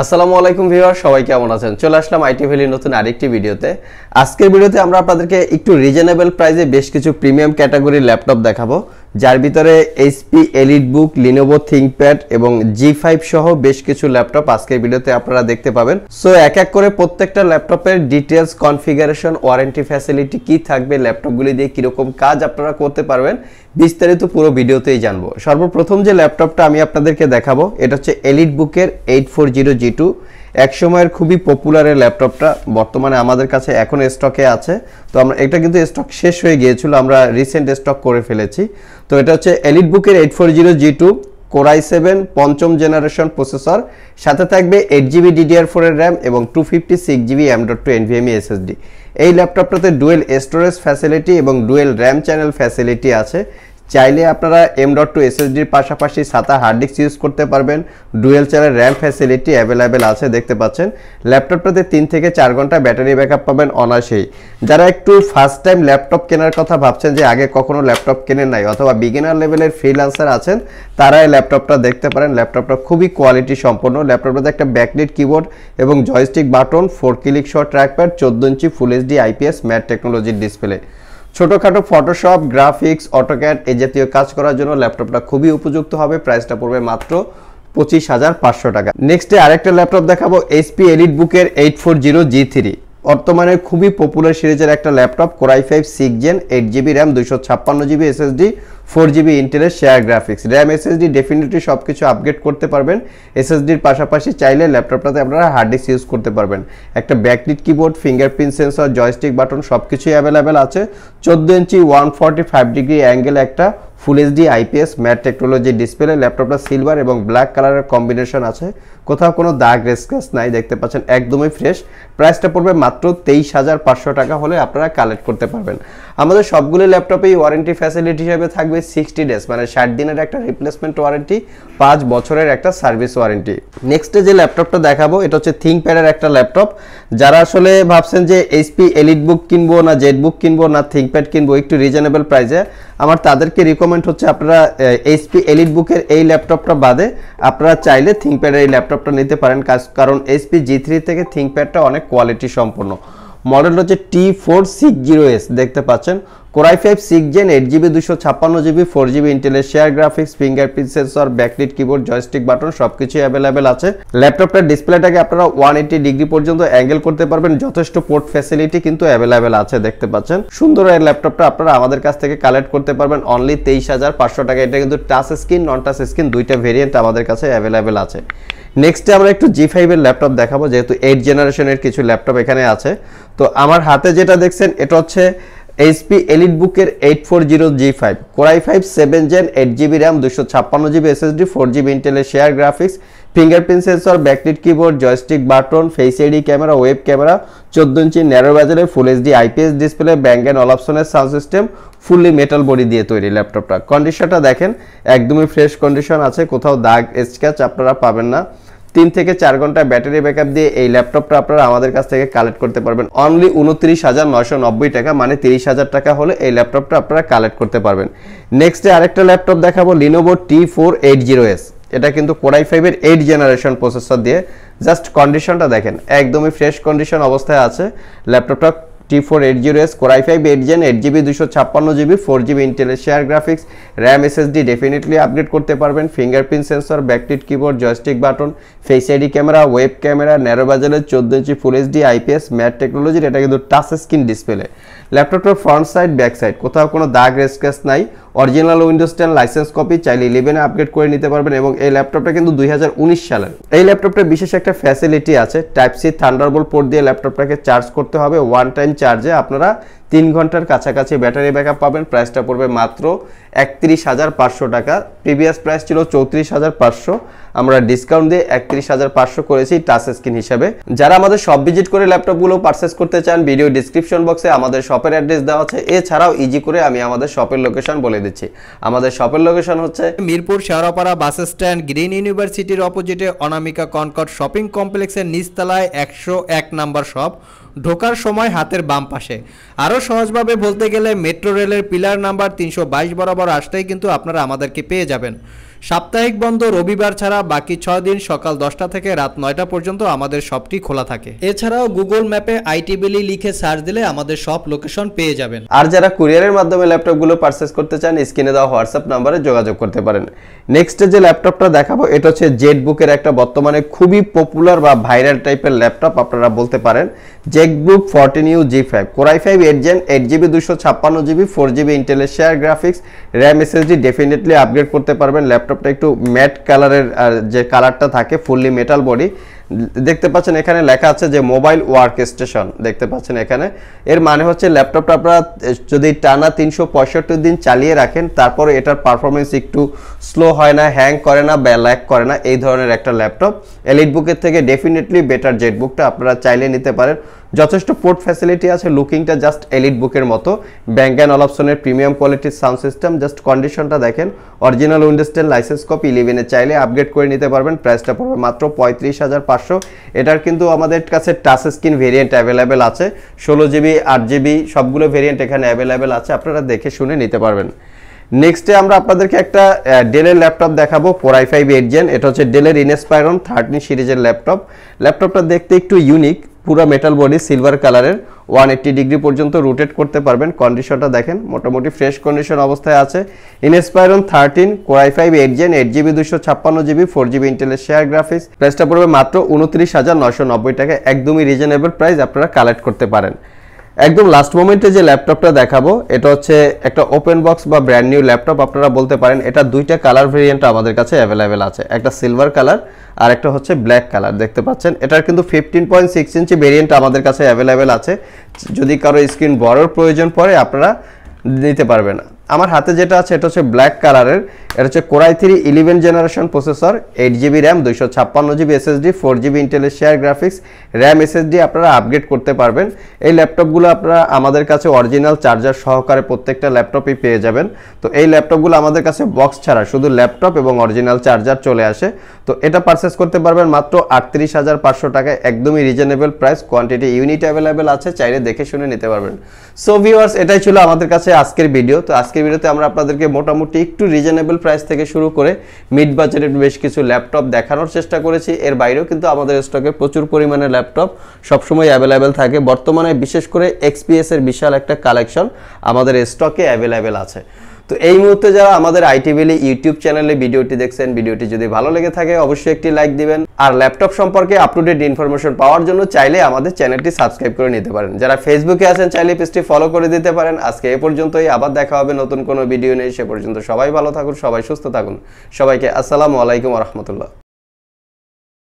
আসসালামু আলাইকুম ভিউয়ার সবাই কেমন আছেন? চলে আসলাম আইটি ভ্যালির নতুন আরেকটি ভিডিওতে। আজকের ভিডিওতে আমরা আপনাদেরকে একটু রিজনেবল প্রাইসে বেশ কিছু প্রিমিয়াম ক্যাটাগরির ল্যাপটপ দেখাবো, যার ভিতরে HP elite book Lenovo ThinkPad এবং জি ফাইভ সহ বেশ কিছু ল্যাপটপ আজকের ভিডিওতে আপনারা দেখতে পাবেন। সো এক এক করে প্রত্যেকটা ল্যাপটপের ডিটেলস কনফিগারেশন ওয়ারেন্টি ফ্যাসিলিটি কি থাকবে ল্যাপটপগুলি দিয়ে কীরকম কাজ আপনারা করতে পারবেন বিস্তারিত পুরো ভিডিওতেই জানব। সর্বপ্রথম যে ল্যাপটপটা আমি আপনাদেরকে দেখাবো, এটা হচ্ছে এলিট বুকের eight four zero G two এক সময়ের খুবই পপুলার ল্যাপটপটা, বর্তমানে আমাদের কাছে এখন স্টকে আছে। তো আমরা, এটা কিন্তু স্টক শেষ হয়ে গিয়েছিল, আমরা রিসেন্ট স্টক করে ফেলেছি। তো এটা হচ্ছে এলিট বুকের eight four zero G two core i seven পঞ্চম জেনারেশন প্রসেসর সাথে থাকবে এইট জিবি ডিডিআর ফোরের র্যাম এবং two fifty six GB M dot two NVMe SSD এই ল্যাপটপটাতে ডুয়েল স্টোরেজ ফ্যাসিলিটি এবং ডুয়েল র্যাম চ্যানেল ফ্যাসিলিটি আছে। চাইলে আপনারা এম ডট টু এসএসডির পাশাপাশি সাতা হার্ড ডিস্ক ইউজ করতে পারবেন। Dual channel RAM facility available আছে, দেখতে পাচ্ছেন। ল্যাপটপটাতে তিন থেকে চার ঘণ্টা ব্যাটারি ব্যাকআপ পাবেন অনায়াসেই। যারা একটু ফার্স্ট টাইম ল্যাপটপ কেনার কথা ভাবছেন যে আগে কখনো ল্যাপটপ কেনেন নাই অথবা বিগিনার লেভেলের ফ্রিলান্সার আছেন তারা এই ল্যাপটপটা দেখতে পারেন। ল্যাপটপটা খুবই কোয়ালিটি সম্পন্ন। ল্যাপটপটাতে একটা ব্যাকলিট কিবোর্ড এবং joystick button four click shot trackpad চোদ্দ inch full HD IPS matte টেকনোলজির ডিসপ্লে ছোটোখাটো ফটোশপ গ্রাফিক্স অটোক্যাট এ জাতীয় কাজ করার জন্য ল্যাপটপটা খুবই উপযুক্ত হবে। প্রাইসটা পড়বে মাত্র পঁচিশ হাজার পাঁচশো টাকা। নেক্সটে আরেকটা ল্যাপটপ দেখাবো এইচপি এলিট বুকের eight four zero G three বর্তমানে খুবই পপুলার সিরিজের একটা laptop core i five six gen eight GB RAM দুইশো ছাপ্পান্ন জিবি এসএসডি ফোর জিবি ইন্টেলের share graphics RAM SSD definitely সব কিছু আপগ্রেড করতে পারবেন। এসএসডির পাশাপাশি চাইলে ল্যাপটপটাতে আপনারা হার্ড ডিস্ক ইউজ করতে পারবেন। একটা backlit keyboard fingerprint sensor joystick button সব কিছুই অ্যাভেলেবেল আছে। চোদ্দ inch one forty five degree angle একটা full HD IPS matte technology display ল্যাপটপটা সিলভার এবং ব্ল্যাক কালারের কম্বিনেশন আছে। কোথাও কোনো দাগ রেস্কাস নাই, দেখতে পাচ্ছেন একদমই ফ্রেশ প্রাইসটা পড়বে মাত্র তেইশ হাজার পাঁচশো টাকা হলে আপনারা কালেক্ট করতে পারবেন। আমাদের সবগুলো ল্যাপটপেই ওয়ারেন্টি ফ্যাসিলিটি হিসেবে থাকবে সিক্সটি ডেজ মানে ষাট দিনের একটা রিপ্লেসমেন্ট ওয়ারেন্টি পাঁচ বছরের একটা সার্ভিস ওয়ারেন্টি নেক্সটে যে ল্যাপটপটা দেখাবো, এটা হচ্ছে থিঙ্কপ্যাডের একটা ল্যাপটপ যারা আসলে ভাবছেন যে এইচপি এলিট বুক কিনবো না জেড বুক কিনবো না থিঙ্কপ্যাড কিনবো, একটু রিজনেবল প্রাইসে আমার তাদেরকে রিকমেন্ড হচ্ছে আপনারা এইচপি এলিট বুকের এই ল্যাপটপটা বাদে, আপনারা চাইলে থিঙ্কপ্যাডের এই ল্যাপটপটা নিতে পারেন কারণ এসপি জি থ্রি থেকে থিঙ্কপ্যাডটা অনেক কোয়ালিটি সম্পন্ন মডেল হচ্ছে T four six zero S দেখতে পাচ্ছেন? Core i five six gen eight GB দুশো ছাপ্পান্ন জিবি ফোর জিবি ইন্টেলের share graphics fingerprint sensor backlit keyboard joystick button সব কিছুই অ্যাভেলেবেল আছে। ল্যাপটপটার ডিসপ্লেটাকে আপনারা ওয়ান এইটি ডিগ্রি পর্যন্ত অ্যাঙ্গেল করতে পারবেন, যথেষ্ট পোর্ট ফ্যাসিলিটি কিন্তু অ্যাভেলেবেল আছে, দেখতে পাচ্ছেন? সুন্দর এই ল্যাপটপটা আপনারা আমাদের কাছ থেকে কালেক্ট করতে পারবেন অনলি তেইশ হাজার পাঁচশো টাকা। এটা কিন্তু touch screen non touch screen দুইটা ভেরিয়েন্ট আমাদের কাছে অ্যাভেলেবেল আছে। নেক্সটে আমরা একটু জি ফাইভের ল্যাপটপ দেখাবো, যেহেতু এইট জেনারেশনের কিছু ল্যাপটপ এখানে আছে। তো আমার হাতে যেটা দেখছেন, এটা হচ্ছে এইচপি এলিট বুকের eight four zero G five core i five seven gen eight GB RAM দুশো ছাপ্পান্ন জিবি এসএসডি ফোর জিবি ইন্টেলের share graphics fingerprint sensor, backlit keyboard joystick button face ID camera web camera, চোদ্দ ইঞ্চি narrow বাজারে full HD IPS display Bang and অলাপসনের sound system fully metal body দিয়ে তৈরি ল্যাপটপটা কন্ডিশনটা দেখেন, একদমই ফ্রেশ কন্ডিশন আছে, কোথাও দাগ স্ক্যাচ আপনারা পাবেন না। তিন থেকে চার ঘণ্টা ব্যাটারি ব্যাকআপ দিয়ে এই ল্যাপটপটা আপনারা আমাদের কাছ থেকে কালেক্ট করতে পারবেন। অনলি উনত্রিশ হাজার নয়শো নব্বই টাকা মানে তিরিশ হাজার টাকা হলে এই ল্যাপটপটা আপনারা কালেক্ট করতে পারবেন। নেক্সটে আরেকটা ল্যাপটপ দেখাবো Lenovo T four eight zero S এটা কিন্তু কোরাই ফাইভের এইট জেনারেশন প্রসেসর দিয়ে জাস্ট কন্ডিশনটা দেখেন, একদমই ফ্রেশ কন্ডিশন অবস্থায় আছে। ল্যাপটপটা T four eight zero S core i five eight gen eight GB দুশো ছাপ্পান্ন জিবি ফোর জিবি ইন্টেলের share graphics RAM SSD definitely upgrade করতে পারবেন। Fingerprint sensor backlit keyboard joystick button face ID camera web camera narrow বাজারের চোদ্দ inch full HD IPS matte টেকনোলজির এটা কিন্তু টাচ স্ক্রিন ডিসপ্লে ল্যাপটপটার ফ্রন্ট সাইড ব্যাক সাইড কোথাও কোনো দাগ রেস্কেস নাই। Original Windows ten license copy চাইলে ইলেভেনে আপগ্রেড করে নিতে পারবেন এবং এই ল্যাপটপটা কিন্তু দুই হাজার উনিশ সালের। এই ল্যাপটপটা বিশেষ একটা ফ্যাসিলিটি আছে টাইপ সি থান্ডারবোল পোর্ট দিয়ে ল্যাপটপটাকে চার্জ করতে হবে ওয়ান টাইম চার্জে আপনারা তিন ঘণ্টার কাছাকাছি ব্যাটারি ব্যাকআপ পাবেন প্রাইসটা পড়বে মাত্র একত্রিশ হাজার পাঁচশো টাকা। প্রিভিয়াস প্রাইস ছিল চৌত্রিশ হাজার পাঁচশো। আমরা ডিসকাউন্ট দিয়ে একত্রিশ হাজার পাঁচশো করেছি টাচ স্ক্রিন হিসাবে। যারা আমাদের সব ভিজিট করে ল্যাপটপগুলো পারচেস করতে চান ভিডিও ডিসক্রিপশন বক্সে আমাদের শপের অ্যাড্রেস দেওয়া আছে। এছাড়াও ইজি করে আমি আমাদের শপের লোকেশন বলে দিচ্ছি। আমাদের শপের লোকেশন হচ্ছে Mirpur Shewrapara bus stand Green ইউনিভার্সিটির অপোজিটে অনামিকা কনকট শপিং কমপ্লেক্সের নিচতলায় একশো এক নাম্বার শপ ঢোকার সময় হাতের বাম পাশে। আরও সহজভাবে বলতে গেলে মেট্রো রেলের পিলার নাম্বার তিনশো বাইশ বরাবর আসতেই কিন্তু আপনারা আমাদেরকে পেয়ে যাবেন। সাপ্তাহিক বন্ধ রবিবার ছাড়া বাকি ছয় দিন সকাল দশটা থেকে রাত নয়টা পর্যন্ত আমাদের শপটি খোলা থাকে। এছাড়াও গুগল ম্যাপে আইটি বিলি লিখে সার্চ দিলে আমাদের সব লোকেশন পেয়ে যাবেন। আর যারা কুরিয়ারের মাধ্যমে ল্যাপটপগুলো পারচেস করতে চান, স্ক্রিনে দেওয়া হোয়াটসঅ্যাপ নাম্বারে যোগাযোগ করতে পারেন। নেক্সটে যে ল্যাপটপটা দেখাবো, এটা হচ্ছে জেড বুকের একটা বর্তমানে খুবই পপুলার বা ভাইরাল টাইপের ল্যাপটপ, আপনারা বলতে পারেন। জেক group fourteen U G five core i five eight gen eight GB দুশো ছাপ্পান্ন জিবি ফোর জিবি ইন্টেলের share graphics RAM SSD definitely upgrade করতে পারবেন। ল্যাপটপটা একটু ম্যাট কালারের যে কালারটা থাকে ফুললি মেটাল বডি দেখতে পাচ্ছেন এখানে লেখা আছে যে মোবাইল ওয়ার্ক স্টেশন, দেখতে পাচ্ছেন এখানে। এর মানে হচ্ছে ল্যাপটপটা আপনারা যদি টানা তিনশো পঁয়ষট্টি দিন চালিয়ে রাখেন, তারপরে এটার পারফরমেন্স একটু স্লো হয় না হ্যাং করে না বা ল্যাক করে না, এই ধরনের একটা ল্যাপটপ। এলিট বুকের থেকে ডেফিনেটলি বেটার জেট বুকটা আপনারা চাইলে নিতে পারেন। যথেষ্ট পোর্ট ফ্যাসিলিটি আছে লুকিংটা জাস্ট এলিট বুকের মতো। ব্যাঙ্ক অ্যান্ড অলপসনের প্রিমিয়াম কোয়ালিটির সাউন্ড সিস্টেম জাস্ট কন্ডিশনটা দেখেন। Original Windows ten license copy ইলেভেনে চাইলে আপগ্রেড করে নিতে পারবেন। প্রাইসটা পড়বে মাত্র পঁয়ত্রিশ হাজার পাঁচশো। এটার কিন্তু আমাদের কাছে টাচ স্ক্রিন ভেরিয়েন্ট অ্যাভেলেবেল আছে। ষোলো জিবি আট জিবি সবগুলো ভেরিয়েন্ট এখানে অ্যাভেলেবেল আছে। আপনারা দেখে শুনে নিতে পারবেন। নেক্সটে আমরা আপনাদেরকে একটা ডেলের ল্যাপটপ দেখাবো four I five eight gen এটা হচ্ছে ডেলের ইনস্পায়রন থার্টিন সিরিজের ল্যাপটপ ল্যাপটপটা দেখতে একটু ইউনিক পুরো মেটাল বডি সিলভার কালারের ওয়ান এইট্টি ডিগ্রি পর্যন্ত রোটেট করতে পারবেন। কন্ডিশনটা দেখেন, মোটামুটি ফ্রেশ কন্ডিশন অবস্থায় আছে। Inspiron thirteen core i five eight gen eight GB দুশো ছাপ্পান্ন জিবি ফোর জিবি ইন্টেলের শেয়ার গ্রাফিক্স প্রাইসটা পড়বে মাত্র উনত্রিশ হাজার নশো নব্বই টাকা একদমই রিজনেবল প্রাইস আপনারা কালেক্ট করতে পারেন। একদম লাস্ট মোমেন্টে যে ল্যাপটপটা দেখাবো, এটা হচ্ছে একটা ওপেন বক্স বা ব্র্যান্ড নিউ ল্যাপটপ আপনারা বলতে পারেন এটা দুইটা কালার ভেরিয়েন্ট আমাদের কাছে অ্যাভেলেবেল আছে। একটা সিলভার কালার আর একটা হচ্ছে ব্ল্যাক কালার দেখতে পাচ্ছেন? এটার কিন্তু fifteen point six inch variant আমাদের কাছে অ্যাভেলেবেল আছে। যদি কারও স্ক্রিন বড়োর প্রয়োজন পড়ে, আপনারা নিতে পারবেন। আমার হাতে যেটা আছে, এটা হচ্ছে ব্ল্যাক কালারের এটা হচ্ছে core i three eleven generation processor eight GB RAM দুইশো ছাপ্পান্ন জিবি এসএসডি ফোর জিবি ইন্টেলের শেয়ার গ্রাফিক্স র্যাম এসএসডি আপনারা আপগ্রেড করতে পারবেন। এই ল্যাপটপগুলো আপনারা আমাদের কাছে অরিজিনাল চার্জার সহকারে প্রত্যেকটা ল্যাপটপই পেয়ে যাবেন। তো এই ল্যাপটপগুলো আমাদের কাছে বক্স ছাড়া শুধু ল্যাপটপ এবং অরিজিনাল চার্জার চলে আসে। তো এটা পারচেস করতে পারবেন মাত্র আটত্রিশ হাজার পাঁচশো টাকায়, একদমই reasonable price quantity unit available আছে, চাইলে দেখে শুনে নিতে পারবেন। সো ভিউয়ার্স এটাই ছিল আমাদের কাছে আজকের ভিডিও তো আজকের ভিডিওতে আমরা আপনাদেরকে মোটামুটি একটু রিজনেবল প্রাইস থেকে শুরু করে মিড বাজেটের বেশ কিছু ল্যাপটপ দেখানোর চেষ্টা করেছি। এর বাইরেও কিন্তু আমাদের স্টকে প্রচুর পরিমাণে ল্যাপটপ সবসময় অ্যাভেলেবেল থাকে। বর্তমানে বিশেষ করে এক্সপিএসের বিশাল একটা কালেকশন আমাদের স্টকে অ্যাভেলেবেল আছে। তো এই মুহূর্তে যারা আমাদের আইটিভিলি ইউটিউব চ্যানেলে ভিডিওটি দেখছেন, ভিডিওটি যদি ভালো লেগে থাকে অবশ্যই একটি লাইক দিবেন। আর ল্যাপটপ সম্পর্কে আপ টু ইনফরমেশন পাওয়ার জন্য চাইলে আমাদের চ্যানেলটি সাবস্ক্রাইব করে নিতে পারেন। যারা ফেসবুকে আছেন, চাইলে পেজটি ফলো করে দিতে পারেন। আজকে এ পর্যন্তই, আবার দেখা হবে নতুন কোনো ভিডিও নেই সে পর্যন্ত সবাই ভালো থাকুন, সবাই সুস্থ থাকুন। সবাইকে আসসালামু আলাইকুম রহমতুল্লাহ।